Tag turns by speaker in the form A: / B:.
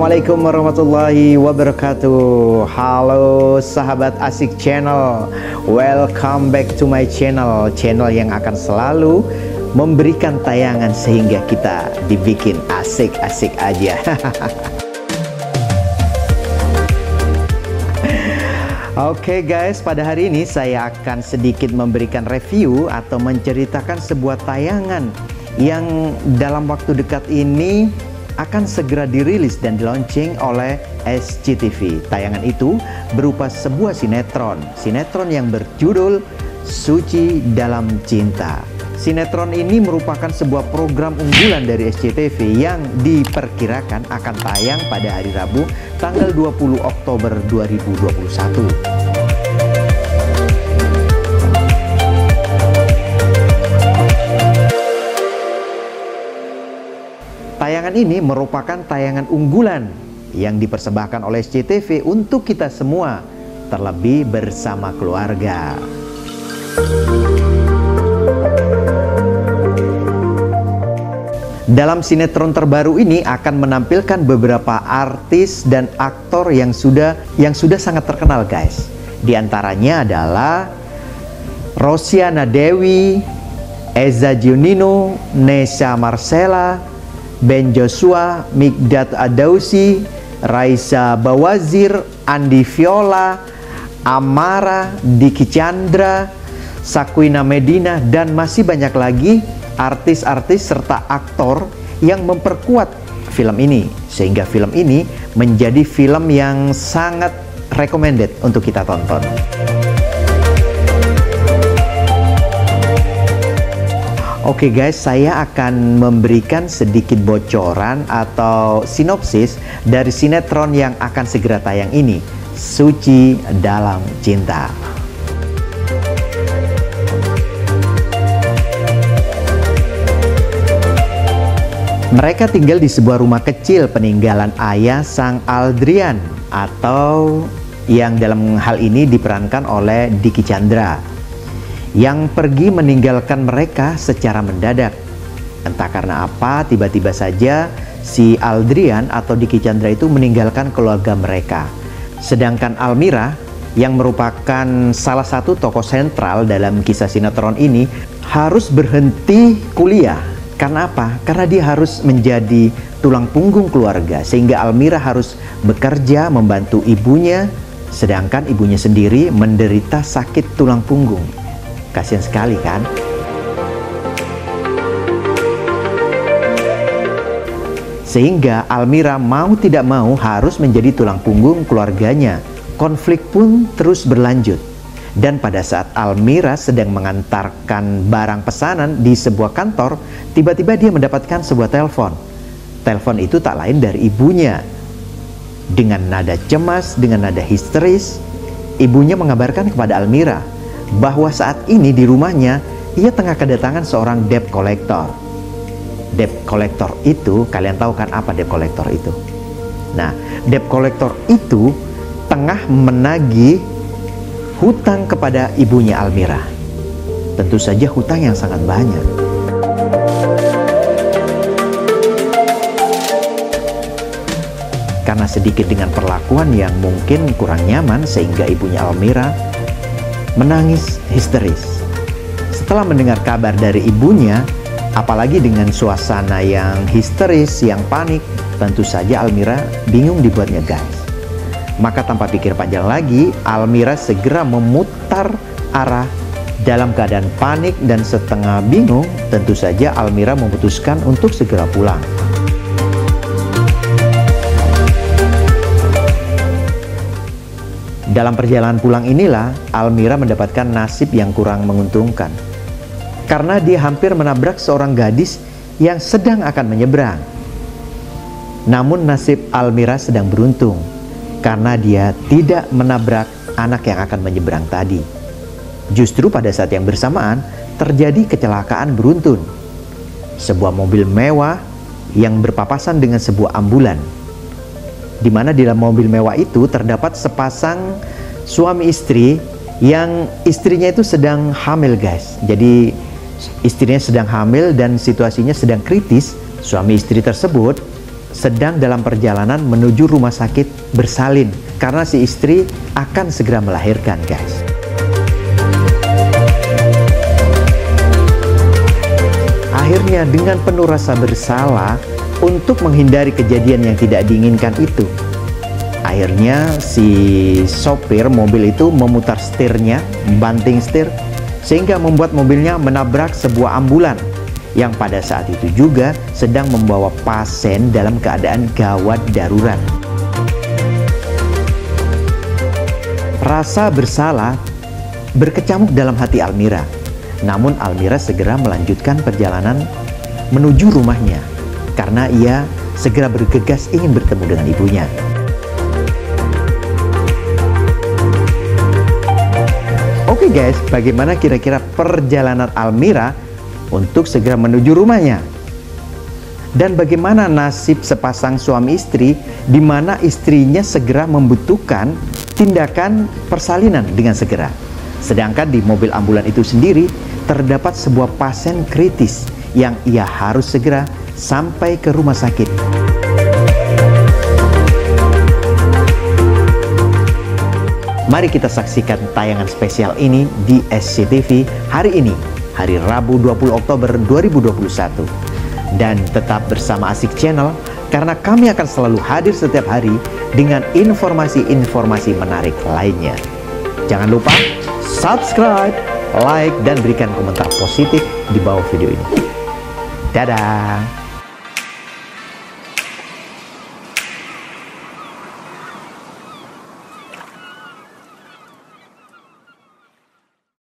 A: Assalamualaikum warahmatullahi wabarakatuh. Halo sahabat asik channel. Welcome back to my channel. Channel yang akan selalu memberikan tayangan sehingga kita dibikin asik-asik aja. Oke okay guys, pada hari ini saya akan sedikit memberikan review atau menceritakan sebuah tayangan yang dalam waktu dekat ini akan segera dirilis dan dilaunching oleh SCTV. Tayangan itu berupa sebuah sinetron, sinetron yang berjudul Suci Dalam Cinta. Sinetron ini merupakan sebuah program unggulan dari SCTV yang diperkirakan akan tayang pada hari Rabu tanggal 20 Oktober 2021. Tayangan ini merupakan tayangan unggulan yang dipersembahkan oleh SCTV untuk kita semua, terlebih bersama keluarga. Dalam sinetron terbaru ini akan menampilkan beberapa artis dan aktor yang sudah yang sudah sangat terkenal, guys. Di antaranya adalah Rosiana Dewi, Eza Junino, Nesha Marcela, Ben Joshua, Migdat Adausi, Raisa Bawazir, Andi Viola, Amara, Diki Chandra, Sakwina Medina, dan masih banyak lagi artis-artis serta aktor yang memperkuat film ini. Sehingga film ini menjadi film yang sangat recommended untuk kita tonton. Oke okay guys, saya akan memberikan sedikit bocoran atau sinopsis dari sinetron yang akan segera tayang ini, Suci Dalam Cinta. Mereka tinggal di sebuah rumah kecil peninggalan ayah sang Aldrian atau yang dalam hal ini diperankan oleh Diki Chandra yang pergi meninggalkan mereka secara mendadak. Entah karena apa, tiba-tiba saja si Aldrian atau Diki Chandra itu meninggalkan keluarga mereka. Sedangkan Almira yang merupakan salah satu tokoh sentral dalam kisah sinetron ini harus berhenti kuliah. Karena apa? Karena dia harus menjadi tulang punggung keluarga sehingga Almira harus bekerja membantu ibunya sedangkan ibunya sendiri menderita sakit tulang punggung. Kasihan sekali kan? Sehingga Almira mau tidak mau harus menjadi tulang punggung keluarganya. Konflik pun terus berlanjut. Dan pada saat Almira sedang mengantarkan barang pesanan di sebuah kantor, tiba-tiba dia mendapatkan sebuah telepon. Telepon itu tak lain dari ibunya. Dengan nada cemas, dengan nada histeris, ibunya mengabarkan kepada Almira bahwa saat ini di rumahnya ia tengah kedatangan seorang debt collector. Debt collector itu, kalian tahu kan apa debt collector itu? Nah, debt collector itu tengah menagih hutang kepada ibunya Almira. Tentu saja hutang yang sangat banyak. Karena sedikit dengan perlakuan yang mungkin kurang nyaman sehingga ibunya Almira menangis histeris. Setelah mendengar kabar dari ibunya, apalagi dengan suasana yang histeris, yang panik, tentu saja Almira bingung dibuatnya guys. Maka tanpa pikir panjang lagi, Almira segera memutar arah dalam keadaan panik dan setengah bingung, tentu saja Almira memutuskan untuk segera pulang. Dalam perjalanan pulang inilah Almira mendapatkan nasib yang kurang menguntungkan. Karena dia hampir menabrak seorang gadis yang sedang akan menyeberang. Namun nasib Almira sedang beruntung karena dia tidak menabrak anak yang akan menyeberang tadi. Justru pada saat yang bersamaan terjadi kecelakaan beruntun. Sebuah mobil mewah yang berpapasan dengan sebuah ambulan di mana di dalam mobil mewah itu terdapat sepasang suami istri yang istrinya itu sedang hamil guys jadi istrinya sedang hamil dan situasinya sedang kritis suami istri tersebut sedang dalam perjalanan menuju rumah sakit bersalin karena si istri akan segera melahirkan, guys. Akhirnya dengan penuh rasa bersalah untuk menghindari kejadian yang tidak diinginkan itu, akhirnya si sopir mobil itu memutar setirnya, banting setir, sehingga membuat mobilnya menabrak sebuah ambulan yang pada saat itu juga sedang membawa pasien dalam keadaan gawat darurat. Rasa bersalah berkecamuk dalam hati Almira. Namun Almira segera melanjutkan perjalanan menuju rumahnya karena ia segera bergegas ingin bertemu dengan ibunya. Oke okay guys, bagaimana kira-kira perjalanan Almira untuk segera menuju rumahnya. Dan bagaimana nasib sepasang suami istri di mana istrinya segera membutuhkan tindakan persalinan dengan segera. Sedangkan di mobil ambulan itu sendiri terdapat sebuah pasien kritis yang ia harus segera sampai ke rumah sakit. Mari kita saksikan tayangan spesial ini di SCTV hari ini hari Rabu 20 Oktober 2021. Dan tetap bersama Asik Channel karena kami akan selalu hadir setiap hari dengan informasi-informasi menarik lainnya. Jangan lupa subscribe, like, dan berikan komentar positif di bawah video ini. Dadah!